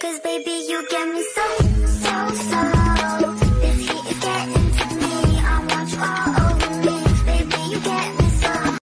Cause baby,